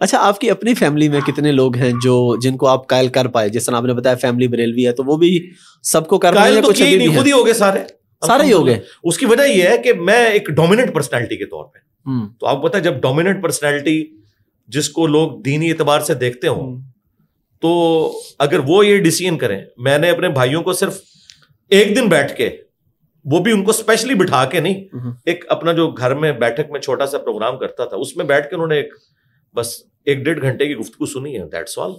अच्छा आपकी अपनी फैमिली में कितने लोग हैं जो जिनको आप कायल कर पाए जिस तरह आपने बताया फैमिली बरेलवी है तो वो भी सबको कर कायल तो कुछ नहीं खुद ही हो गए सारे सारे ही हो गए उसकी वजह यह है कि मैं एक डोमिनेंट पर्सनैलिटी के तौर पे हम्म। तो आपको पता है जब डोमिनेंट पर्सनैलिटी जिसको लोग दीनी एतबार से देखते हो हम्म। तो अगर वो ये डिसीज़न करें मैंने अपने भाइयों को सिर्फ़ एक दिन बैठ के वो भी उनको स्पेशली बिठा के नहीं हम्म। एक अपना जो घर में बैठक में छोटा सा प्रोग्राम करता था उसमें बैठ के उन्होंने एक बस एक डेढ़ घंटे की गुफ्तु सुनी है दैट्स ऑल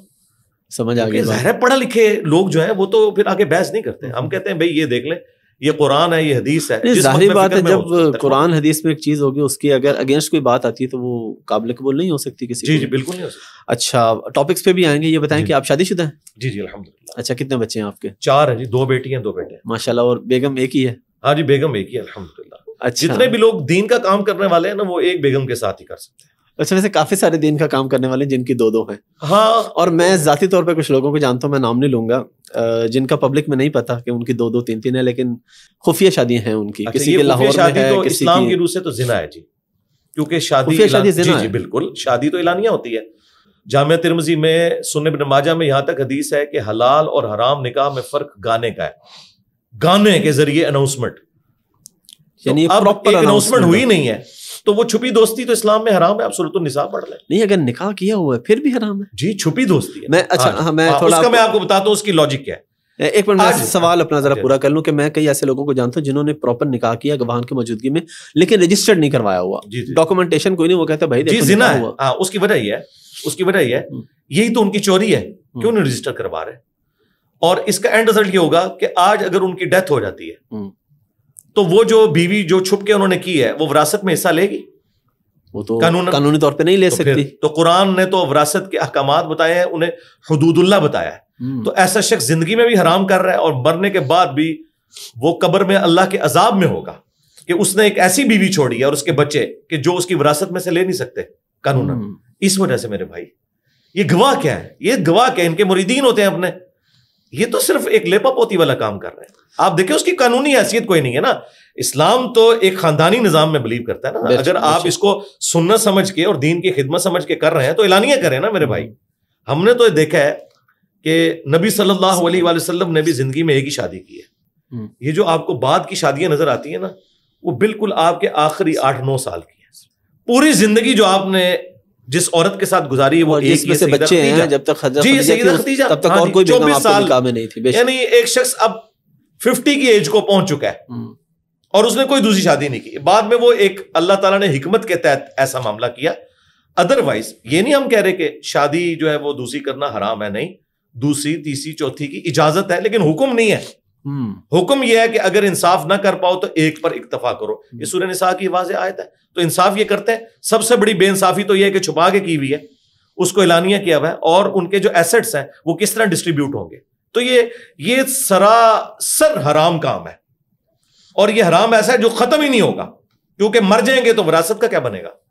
समझ आ गया ज़ाहिर है पढ़ा लिखे लोग जो है वो तो फिर आगे बहस नहीं करते हम कहते हैं भाई ये देख ले ये कुरान है ये हदीस है ज़ाहिर बात है जब कुरान हदीस में एक चीज़ होगी उसकी अगर अगेंस्ट कोई बात आती है तो वो काबिल कबूल नहीं हो सकती किसी जी जी बिल्कुल नहीं हो सकती। अच्छा टॉपिक्स पे भी आएँगे ये बताएँ कि आप शादीशुदा हैं? जी जी अल्हम्दुलिल्लाह। अच्छा कितने बच्चे हैं आपके? चार हैं जी दो बेटी हैं दो बेटे माशाल्लाह और बेगम एक ही है? हाँ जी बेगम एक ही अल्हम्दुलिल्लाह। अच्छा। जितने भी लोग दीन का काम करने वाले हैं ना वो एक बेगम के साथ ही कर सकते हैं। अच्छा वैसे काफ़ी सारे दिन का काम करने वाले जिनकी दो दो हैं। हाँ। और मैं जाती तौर पे कुछ लोगों को जानता हूँ मैं नाम नहीं लूँगा जिनका पब्लिक में नहीं पता कि उनकी दो दो तीन तीन है लेकिन खुफिया शादियाँ हैं उनकी। अच्छा, किसी के लाहौर में है तो किसी इस्लाम की रूह से तो जिना है जी। क्योंकि शादी शादी जी, जी बिल्कुल शादी तो एलानिया होती है। जामिया तिरमजी में सुन बिन माजा में यहाँ तक हदीस है कि हलाल और हराम निकाह में फ़र्क गाने का है। गाने के ज़रिए अनाउंसमेंट यानी तो अनाउंसमेंट हुई नहीं है। तो वो छुपी दोस्ती तो इस्लाम में हराम है आप सुरत निसाब पढ़ लें। नहीं अगर निकाह किया हुआ है फिर भी हराम है। जी छुपी दोस्ती है। मैं अच्छा हाँ, मैं हाँ, थोड़ा उसका मैं आपको बताता हूँ उसकी लॉजिक क्या है। एक मिनट मैं सवाल अपना जरा पूरा कर लूँ कि मैं कई ऐसे लोगों को जानता हूँ जिन्होंने प्रॉपर निकाह किया गवाह की मौजूदगी में लेकिन रजिस्टर्ड नहीं करवाया हुआ। डॉक्यूमेंटेशन कोई नहीं वो कहता भाई जी जिना है। आ, उसकी वजह ये है उसकी वजह ये है हम्म। यही तो उनकी चोरी है। हम्म। क्यों नहीं रजिस्टर करवा रहे? और इसका एंड रिज़ल्ट ये होगा कि आज अगर उनकी डेथ हो जाती है हम्म। तो वो जो बीवी जो छुप के उन्होंने की है वो विरासत में हिस्सा लेगी? वो तो कानून कानूनी तौर पे नहीं ले तो सकती। तो कुरान ने तो विरासत के अहकाम बताए हैं उन्हें हदूदुल्ला बताया है। हम्म। तो ऐसा शख्स ज़िंदगी में भी हराम कर रहा है और मरने के बाद भी वो कब्र में अल्लाह के अजाब में होगा कि उसने एक ऐसी बीवी छोड़ी है और उसके बच्चे कि जो उसकी विरासत में से ले नहीं सकते कानून हम्म। इस वजह से मेरे भाई ये गवाह क्या है? ये गवाह क्या है? इनके मुरीदीन होते हैं अपने। ये तो सिर्फ़ एक लेपा पोती वाला काम कर रहे हैं। आप देखिए उसकी कानूनी हैसियत कोई नहीं है ना। इस्लाम तो एक खानदानी निज़ाम में बिलीव करता है ना। अगर आप इसको सुनना समझ के और दीन की खिदमत समझ के कर रहे हैं तो एलानिया करें ना मेरे भाई। हमने तो देखा है कि नबी सल्लल्लाहु अलैहि वसल्लम ने भी ज़िंदगी में एक ही शादी की है। हम्म। ये जो आपको बाद की शादियाँ नज़र आती है ना वो बिल्कुल आपके आखिरी आठ नौ साल की है। पूरी ज़िंदगी जो आपने जिस औरत के साथ गुजारी है वो एक में से बच्चे हैं जब तक जी खतीजा तब तक हाँ और कोई चौबीस साल। में नहीं थी यानी एक शख्स अब फिफ्टी की एज को पहुँच चुका है। हम्म। और उसने कोई दूसरी शादी नहीं की। बाद में वो एक अल्लाह ताला ने हिकमत के तहत ऐसा मामला किया। अदरवाइज़ ये नहीं हम कह रहे कि शादी जो है वो दूसरी करना हराम है नहीं। दूसरी तीसरी चौथी की इजाज़त है लेकिन हुक्म नहीं है। हुक्म यह है कि अगर इंसाफ ना कर पाओ तो एक पर इक्तफा करो। हम्म। ये सूर्य निसा की वाज आयत है। तो इंसाफ ये करते हैं। सबसे बड़ी बेइंसाफी तो यह है कि छुपा के की हुई है। उसको एलानिया किया हुआ है और उनके जो एसेट्स हैं वो किस तरह डिस्ट्रीब्यूट होंगे। तो ये ये सरासर हराम काम है। और ये हराम ऐसा है जो खत्म ही नहीं होगा। क्योंकि मर जाएँगे तो विरासत का क्या बनेगा?